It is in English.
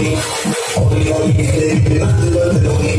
Holy, holy, holy,